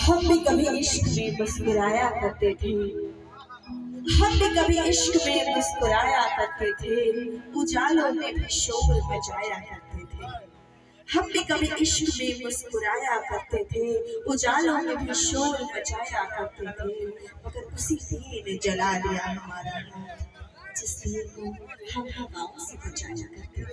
हम भी कभी इश्क में मुस्कुराया करते थे। हम भी कभी इश्क में मुस्कुराया करते थे। उजालों में भी शोर बजाया करते थे। हम भी कभी इश्क में मुस्कुराया करते थे। उजालों में भी शोर बजाया करते थे। मगर उसी दिए ने जला दिया हमारा हाथ जिस दिए को हम हवाओं से बचाया करते थे।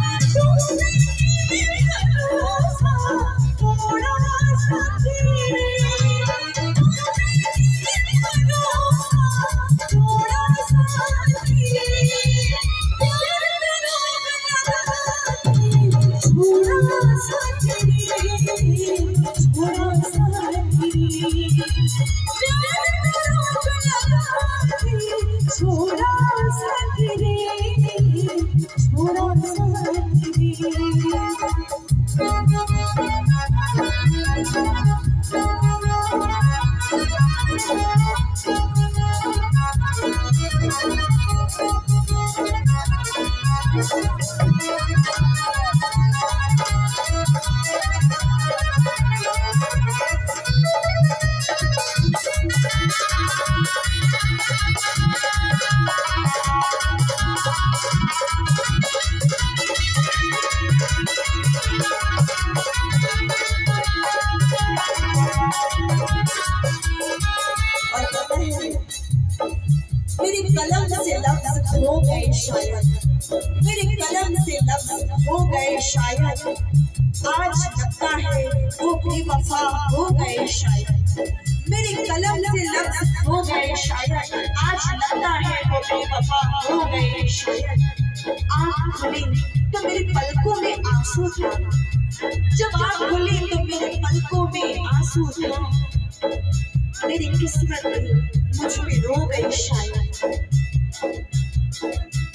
Thank you. हो गए शायद। मेरी कलम से लफ्ज हो गए शायद। आज लगता है, वो बेवफा हो गए शायद। मेरी कलम से लफ्ज हो गए शायद। आज लगता है, वो बेवफा हो गए शायद। आँख खुली तो मेरे पलकों में आँसू था। जब आँख खुली तो मेरे पलकों में आँसू था। मेरी किस्मत मुझ पे रो गई शायद।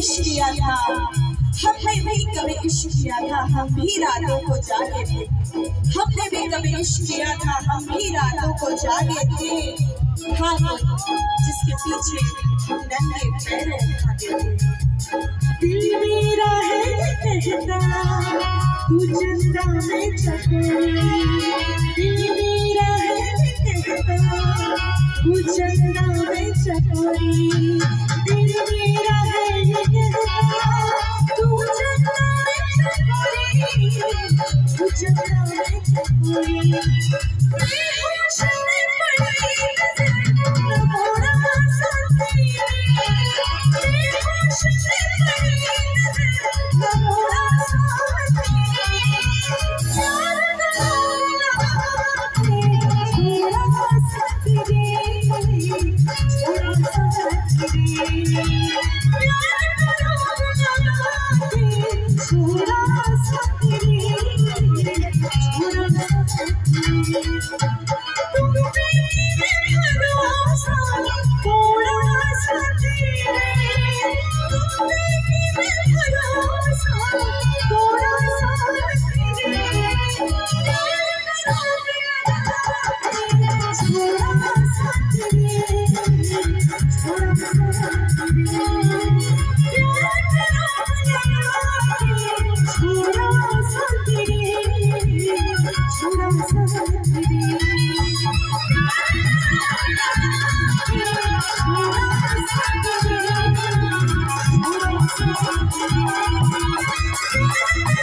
इश्क किया था हमने भी कभी इश्क किया था, हम भी रातों को जागे थे। हमने भी कभी इश्क किया था, हम भी रातों को जागे थे। हाँ कोई जिसके पीछे नंगे दिल मेरा है कहता, तू में दिल मेरा है कहता, तू में है कहता